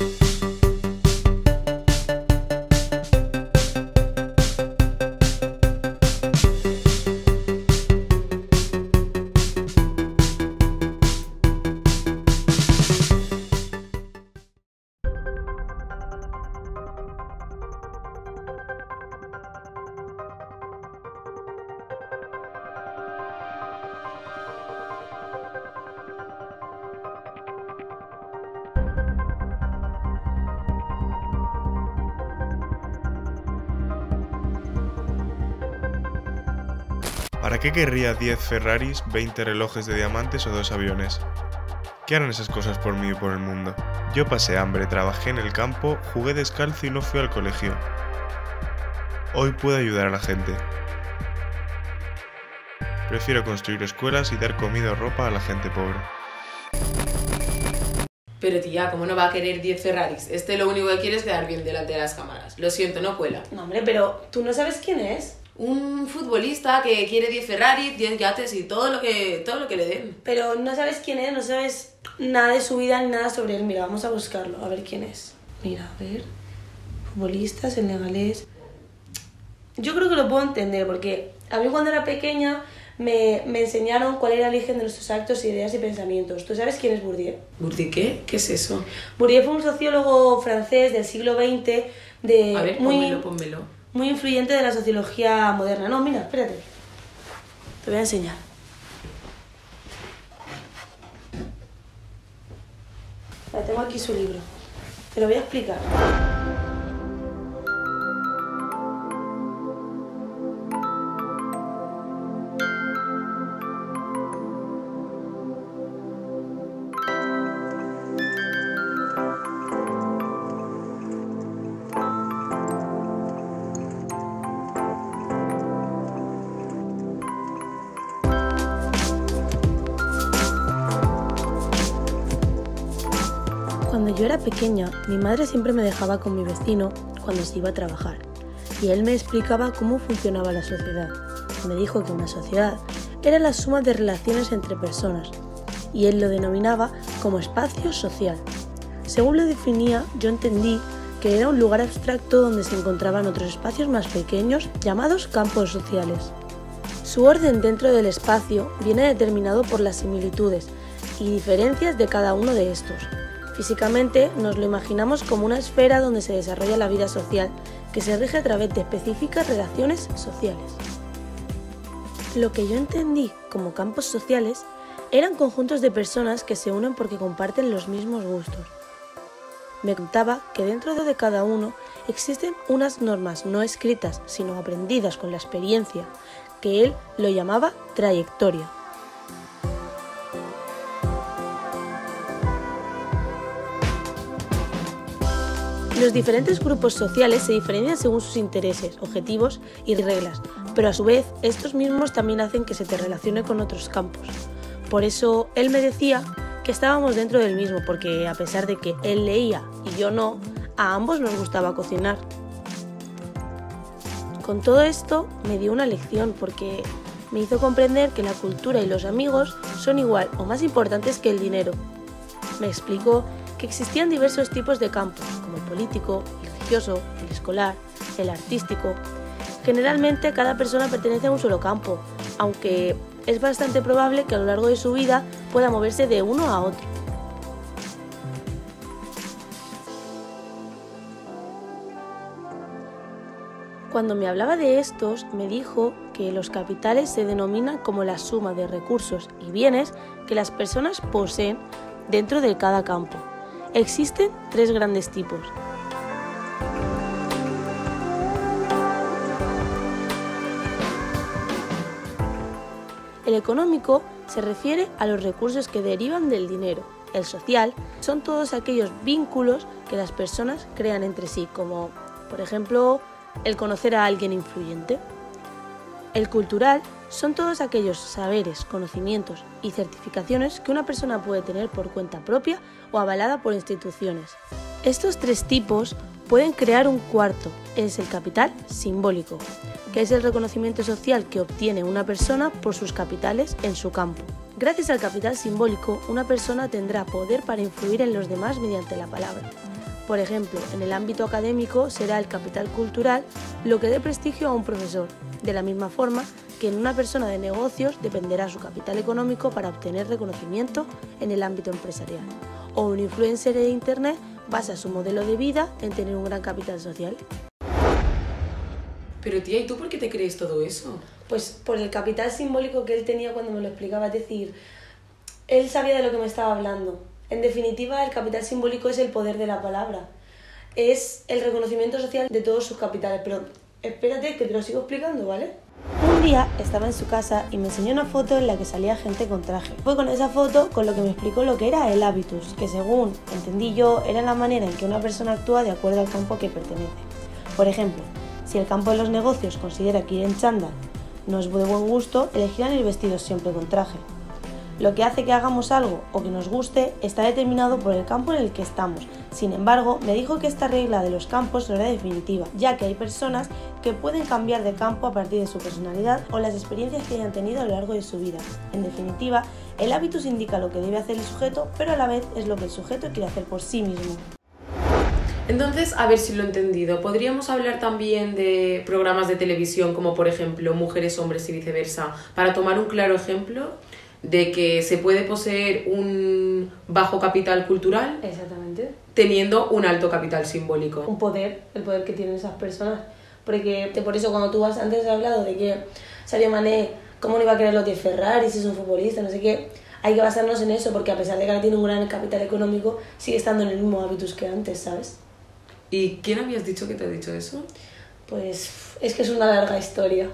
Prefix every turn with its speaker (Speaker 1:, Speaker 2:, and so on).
Speaker 1: ¿Para qué querría 10 Ferraris, 20 relojes de diamantes o dos aviones? ¿Qué harán esas cosas por mí y por el mundo? Yo pasé hambre, trabajé en el campo, jugué descalzo y no fui al colegio. Hoy puedo ayudar a la gente. Prefiero construir escuelas y dar comida o ropa a la gente pobre.
Speaker 2: Pero tía, ¿cómo no va a querer 10 Ferraris? Este lo único que quiere es quedar bien delante de las cámaras. Lo siento, no cuela.
Speaker 3: No, hombre, pero tú no sabes quién es.
Speaker 2: Un futbolista que quiere 10 Ferraris, 10 yates y todo lo que, todo lo que le den.
Speaker 3: Pero no sabes quién es, no sabes nada de su vida ni nada sobre él. Mira, vamos a buscarlo, a ver quién es. Mira, a ver. Futbolista, senegalés. Yo creo que lo puedo entender porque a mí cuando era pequeña me, me enseñaron cuál era el origen de nuestros actos, ideas y pensamientos. ¿Tú sabes quién es Bourdieu?
Speaker 2: ¿Bourdieu qué? ¿Qué es eso?
Speaker 3: Bourdieu fue un sociólogo francés del siglo XX de
Speaker 2: A ver,
Speaker 3: muy,
Speaker 2: pónmelo, pónmelo.
Speaker 3: Muy influyente de la sociología moderna. No, mira, espérate. Te voy a enseñar. Vale, tengo aquí su libro. Te lo voy a explicar. Cuando yo era pequeña, mi madre siempre me dejaba con mi vecino cuando se iba a trabajar. Y él me explicaba cómo funcionaba la sociedad. Me dijo que una sociedad era la suma de relaciones entre personas, y él lo denominaba como espacio social. Según lo definía, yo entendí que era un lugar abstracto donde se encontraban otros espacios más pequeños llamados campos sociales. Su orden dentro del espacio viene determinado por las similitudes y diferencias de cada uno de estos. Físicamente nos lo imaginamos como una esfera donde se desarrolla la vida social, que se rige a través de específicas relaciones sociales. Lo que yo entendí como campos sociales eran conjuntos de personas que se unen porque comparten los mismos gustos. Me contaba que dentro de cada uno existen unas normas no escritas, sino aprendidas con la experiencia, que él lo llamaba trayectoria. Los diferentes grupos sociales se diferencian según sus intereses, objetivos y reglas, pero a su vez estos mismos también hacen que se te relacione con otros campos. Por eso él me decía que estábamos dentro del mismo, porque a pesar de que él leía y yo no, a ambos nos gustaba cocinar. Con todo esto me dio una lección porque me hizo comprender que la cultura y los amigos son igual o más importantes que el dinero. Me explicó que existían diversos tipos de campos, como el político, el religioso, el escolar, el artístico. Generalmente cada persona pertenece a un solo campo, aunque es bastante probable que a lo largo de su vida pueda moverse de uno a otro. Cuando me hablaba de estos, me dijo que los capitales se denominan como la suma de recursos y bienes que las personas poseen dentro de cada campo. Existen tres grandes tipos. El económico se refiere a los recursos que derivan del dinero. El social son todos aquellos vínculos que las personas crean entre sí, como por ejemplo el conocer a alguien influyente. El cultural son todos aquellos saberes, conocimientos y certificaciones que una persona puede tener por cuenta propia o avalada por instituciones. Estos tres tipos pueden crear un cuarto, es el capital simbólico, que es el reconocimiento social que obtiene una persona por sus capitales en su campo. Gracias al capital simbólico, una persona tendrá poder para influir en los demás mediante la palabra. Por ejemplo, en el ámbito académico será el capital cultural lo que dé prestigio a un profesor, de la misma forma que en una persona de negocios dependerá su capital económico para obtener reconocimiento en el ámbito empresarial. O un influencer de Internet basa su modelo de vida en tener un gran capital social.
Speaker 2: Pero tía, ¿y tú por qué te crees todo eso?
Speaker 3: Pues por el capital simbólico que él tenía cuando me lo explicaba, es decir, él sabía de lo que me estaba hablando. En definitiva, el capital simbólico es el poder de la palabra. Es el reconocimiento social de todos sus capitales. Pero espérate que te lo sigo explicando, ¿vale? Un día estaba en su casa y me enseñó una foto en la que salía gente con traje. Fue con esa foto con lo que me explicó lo que era el hábitus, que según entendí yo era la manera en que una persona actúa de acuerdo al campo que pertenece. Por ejemplo, si el campo de los negocios considera que ir en chándal no es de buen gusto, elegirán ir vestidos siempre con traje. Lo que hace que hagamos algo o que nos guste está determinado por el campo en el que estamos. Sin embargo, me dijo que esta regla de los campos no era definitiva, ya que hay personas que pueden cambiar de campo a partir de su personalidad o las experiencias que hayan tenido a lo largo de su vida. En definitiva, el hábitus indica lo que debe hacer el sujeto, pero a la vez es lo que el sujeto quiere hacer por sí mismo.
Speaker 2: Entonces, a ver si lo he entendido. ¿Podríamos hablar también de programas de televisión como por ejemplo Mujeres, Hombres y viceversa? Para tomar un claro ejemplo de que se puede poseer un bajo capital cultural
Speaker 3: Exactamente.
Speaker 2: teniendo un alto capital simbólico.
Speaker 3: Un poder, el poder que tienen esas personas. Porque por eso cuando tú has antes has hablado de que Sadio Mané, ¿cómo no iba a querer los 10 Ferrari si es un futbolista? No sé qué. Hay que basarnos en eso porque a pesar de que ahora tiene un gran capital económico, sigue estando en el mismo hábitus que antes, ¿sabes?
Speaker 2: ¿Y quién habías dicho que te ha dicho eso?
Speaker 3: Pues es que es una larga historia.